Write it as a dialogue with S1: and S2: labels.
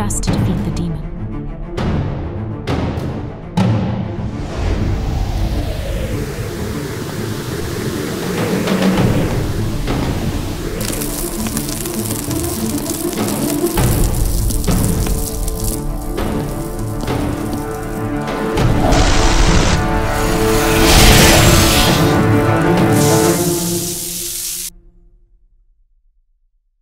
S1: us to defeat the demon.